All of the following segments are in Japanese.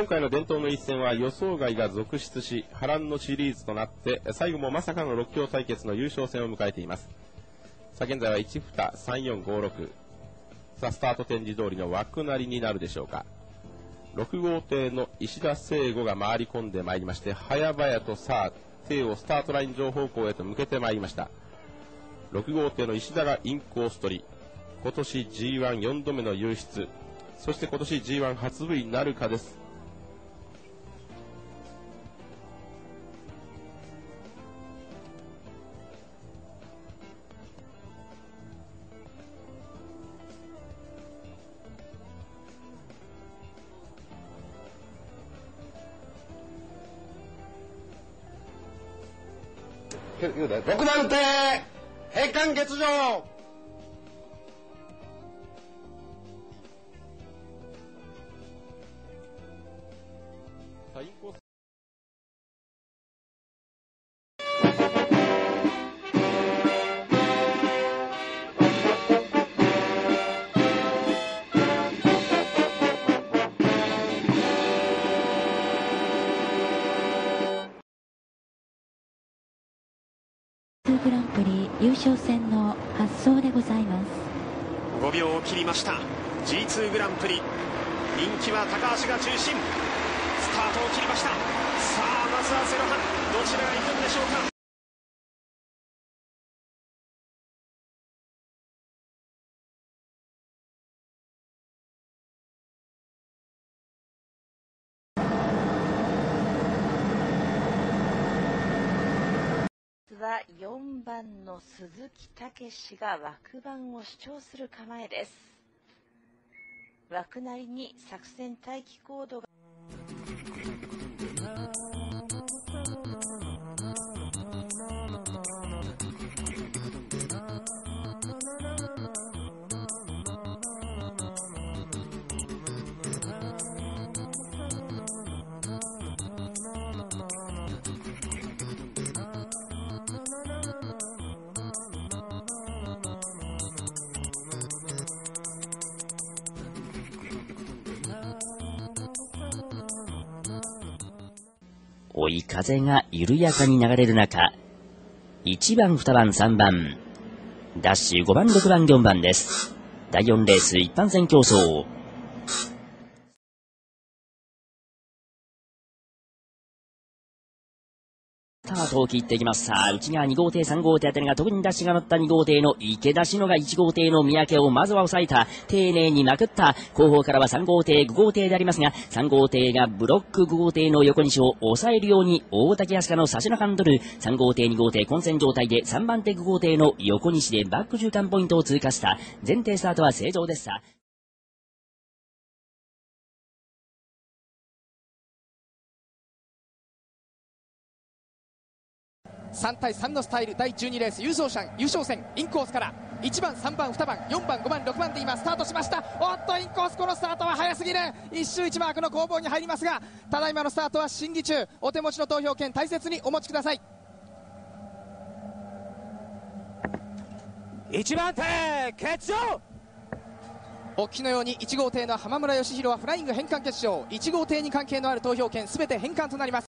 今回の伝統の一戦は予想外が続出し波乱のシリーズとなって最後もまさかの6強対決の優勝戦を迎えています。さあ現在は1蓋3456さあスタート展示通りの枠なりになるでしょうか。6号艇の石田聖吾が回り込んでまいりまして早々とさあ艇をスタートライン上方向へと向けてまいりました。6号艇の石田がインコース取り今年 G14 度目の優出。そして今年 G1 初 V なるかです。6番手閉館欠場優勝戦の発走でございます。5秒を切りました。G2 グランプリ。人気は高橋が中心。スタートを切りました。さあまずはセロハン。どちらが行くんでしょうか。は4番の鈴木武史が枠番を主張する構えです。枠なりに作戦待機コードが追い風が緩やかに流れる中、1番、2番、3番、ダッシュ5番、6番、4番です。第4レース一般戦競争。タートを切っていきます。さあ、内側2号艇、3号艇あたりが特に出しが乗った2号艇の池田篠が1号艇の三宅をまずは抑えた。丁寧にまくった。後方からは3号艇、5号艇でありますが、3号艇がブロック5号艇の横西を抑えるように大竹康香の差しのハンドル。3号艇、2号艇混戦状態で3番手5号艇の横西でバック中間ポイントを通過した。前提スタートは正常ですさ。3対3のスタイル第12レース優勝者優勝戦インコースから1番3番2番4番5番6番で今スタートしました。おっとインコースこのスタートは早すぎる。一周一マークの攻防に入りますがただいまのスタートは審議中。お手持ちの投票権大切にお持ちください。1番手決勝。お聞きのように1号艇の浜村義弘はフライング返還決勝。1号艇に関係のある投票権すべて返還となります「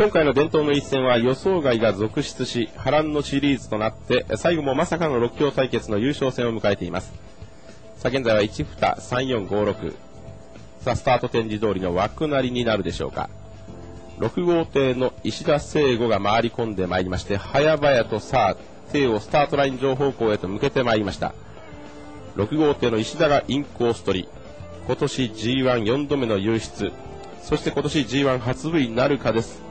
今回の伝統の一戦は予想外が続出し波乱のシリーズとなって最後もまさかの6強対決の優勝戦を迎えています。さあ現在は1蓋3456さあスタート展示通りの枠なりになるでしょうか。6号艇の石田聖吾が回り込んでまいりまして早々とさあ艇をスタートライン上方向へと向けてまいりました。6号艇の石田がインコース取り今年 G14 度目の優出。そして今年 G1 初 V なるかです。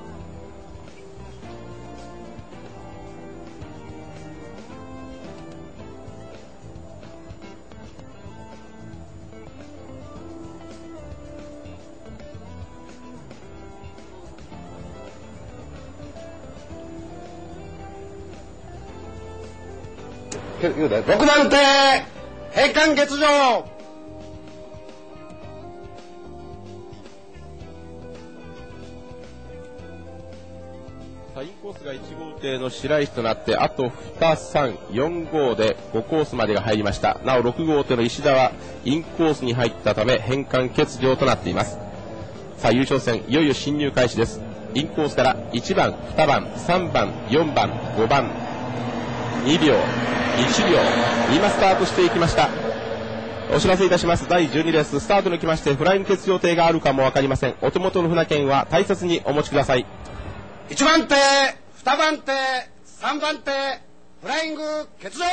6番手閉館欠場インコースが1号艇の白石となってあと2、3、4号で5コースまでが入りました。なお6号艇の石田はインコースに入ったため返還欠場となっています。さあ優勝戦いよいよ進入開始です。インコースから1番、2番、3番、4番、5番2秒、1秒今スタートしていきました。お知らせいたします。第12レーススタートに来ましてフライング欠予定があるかも分かりません。お手元の船券は大切にお持ちください。1番手2番手3番手フライング欠場。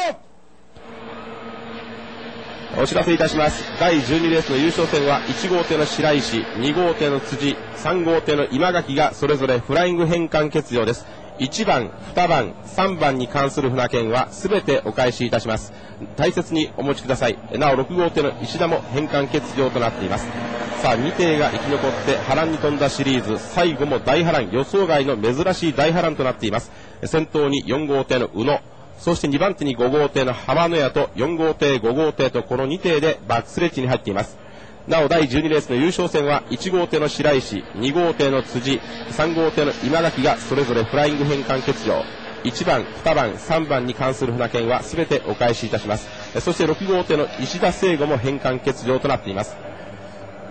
お知らせいたします。第12レースの優勝戦は1号艇の白石2号艇の辻3号艇の今垣がそれぞれフライング返還欠場です1番、2番、3番に関する船券は全てお返しいたします。大切にお持ちください。なお6号艇の石田も返還欠場となっています。さあ2艇が生き残って波乱に飛んだシリーズ。最後も大波乱。予想外の珍しい大波乱となっています。先頭に4号艇の宇野。そして2番手に5号艇の浜野屋と4号艇5号艇とこの2艇でバックスレッジに入っています。なお第12レースの優勝戦は1号艇の白石2号艇の辻3号艇の今垣がそれぞれフライング返還欠場。1番、2番、3番に関する船券は全てお返しいたします。そして6号艇の石田聖吾も返還欠場となっています。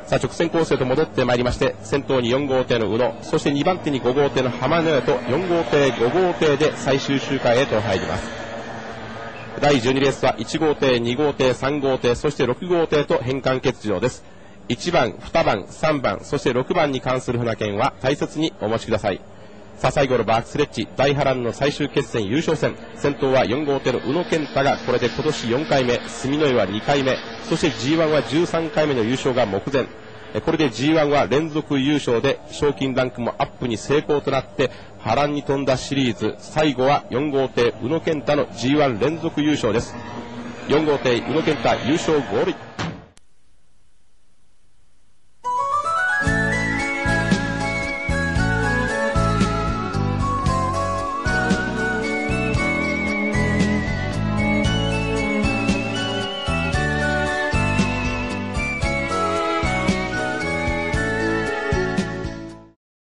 さあ直線構成と戻ってまいりまして先頭に4号艇の宇野そして2番手に5号艇の浜野屋と4号艇5号艇で最終周回へと入ります。第12レースは1号艇2号艇3号艇そして6号艇と返還欠場です。1番2番3番そして6番に関する船券は大切にお持ちください。さあ最後のバークスレッジ大波乱の最終決戦優勝戦。先頭は4号艇の宇野健太がこれで今年4回目住之江は2回目そして G1 は13回目の優勝が目前。これで G1 は連続優勝で賞金ランクもアップに成功となって波乱に飛んだシリーズ。最後は4号艇宇野健太の G1 連続優勝です。4号艇宇野健太優勝ゴール。